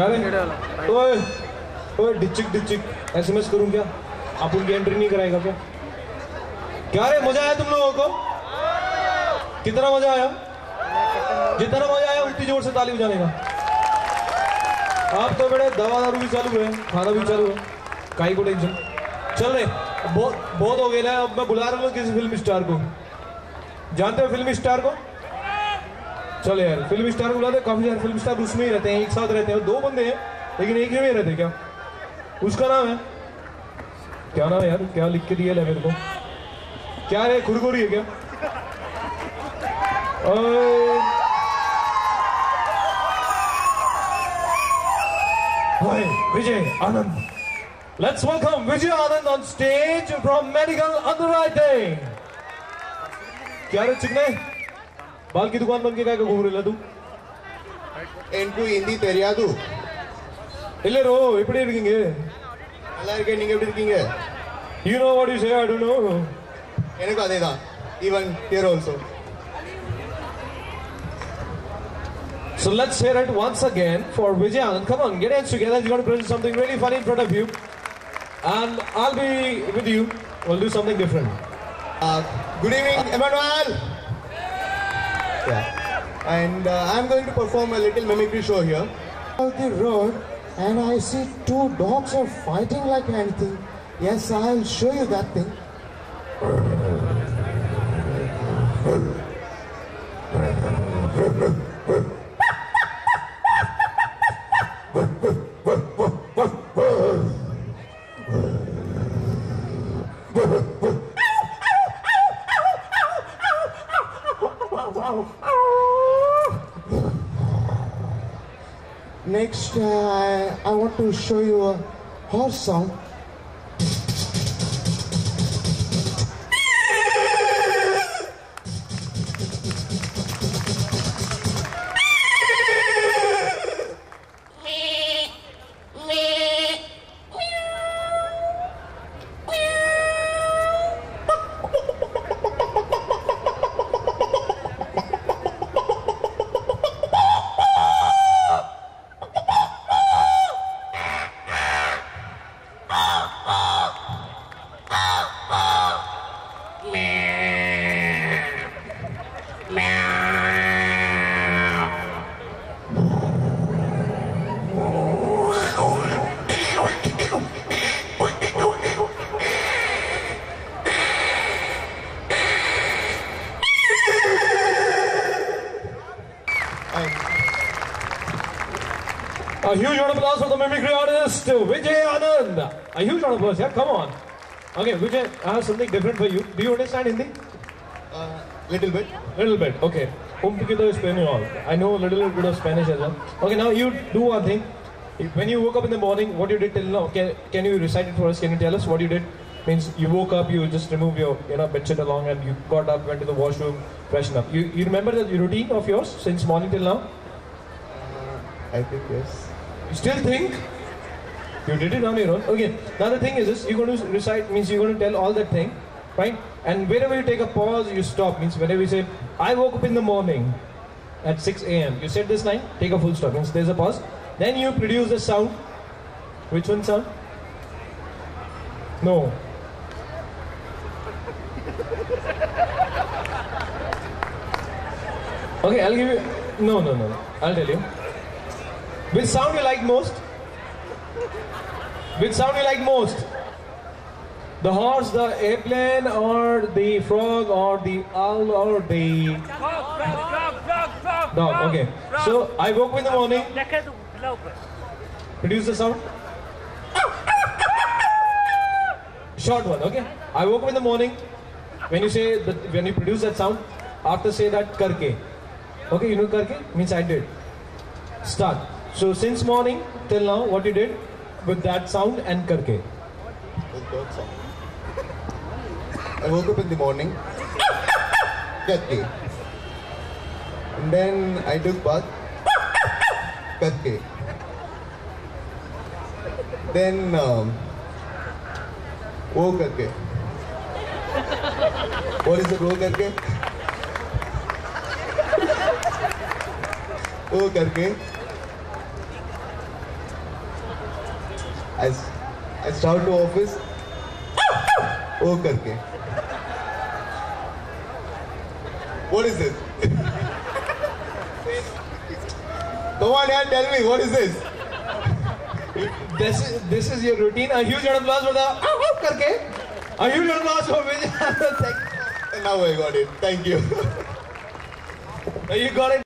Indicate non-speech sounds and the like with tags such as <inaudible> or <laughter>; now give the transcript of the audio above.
क्या रे ओए ओए डिचिक डिचिक। एसएमएस करूँ क्या? आप उनकी एंट्री नहीं कराएगा क्या? क्या रे मज़ा आया तुम लोगों को? कितना मज़ा आया? जितना मज़ा आया उतनी ज़ोर से ताली बजाने का। आप तो बड़े दवा दारू भी चालू है खाना भी चालू है। काई को टेंशन चल रहे बहुत बहुत हो गया है अब मैं बुला रहा हूँ किसी फ़िल्म स्टार को। जानते हो फ़िल्म स्टार को? चलो यार फ़िल्म स्टार को बुलाते काफ़ी सारे फ़िल्म स्टार उसमें ही रहते हैं एक साथ रहते हैं। दो बंदे हैं लेकिन एक ही में रहते क्या? उसका नाम है? क्या नाम है यार? क्या लिख के दिया मेरे को? क्या है खुरखुरी है क्या? Hi, Vijay Anand. Let's welcome Vijay Anand on stage from Medical Underwriting. क्या रे चिकने? बाल की दुकान बन के काय का घूम रहा तू எனக்கு ஹிந்தி தெரியாது இல்ல ரோ எப்படி இருக்கீங்க நல்லா இருக்கேன் நீங்க எப்படி இருக்கீங்க you know what you say I don't know எனக்கும் அதே தான் even here also So let's hear it once again for Vijay Anand. Come on, get hands together. He's going to present something really funny in front of you. And I'll be with you. We'll do something different. Good evening, Emmanuel. Yeah. And uh, I'm going to perform a little mimicry show here. On the road, and I see two dogs are fighting like anything. Yes, I'll show you that thing. Next, uh, I, want to show you a horse sound. A huge round of applause for the mimicry artist, Vijay Anand. A huge round of applause, yeah? Come on. Okay, Vijay, I have something different for you. Do you understand Hindi? Uh, little bit. Little bit, okay. Un poquito de español. I know a little bit of Spanish as well. Okay, now you do one thing. When you woke up in the morning, what you did till now, can, can you recite it for us? Can you tell us what you did? Means you woke up, you just removed your you know bedsheet along and you got up, went to the washroom, freshened up. You, you remember the routine of yours since morning till now? I think yes. You still think? You did it on your own. Okay. Now the thing is this, you're going to recite means you're going to tell all that thing, right? And wherever you take a pause, you stop. Means whenever you say, I woke up in the morning at 6 a.m. You said this line, take a full stop. Means there's a pause. Then you produce a sound. Which one sound? No. Okay, I'll give you. No, no. no. I'll tell you. Which sound you like most? Which sound you like most? The horse, the airplane, or the frog, or the owl, or the dog? Okay. So I woke up in the morning. Produce the sound. Short one, okay? I woke up in the morning. When you say that, when you produce that sound, after say that karke. Okay, you know karke? Means I did. Start. So since morning till now, what you did with that sound and karke. With dog sound. I woke up in the morning. Katke. And then I took bath. Katke. Then um, वो करके is it वो करके वो करके I, I start to office. <laughs> ओ करके. What is this? Come on, yaar, tell me what is this? This is this is your routine. A huge round of applause for the "Ow, ow" करके. A huge round of applause for Vijay. Thank Now I got it. Thank you. you. You got it.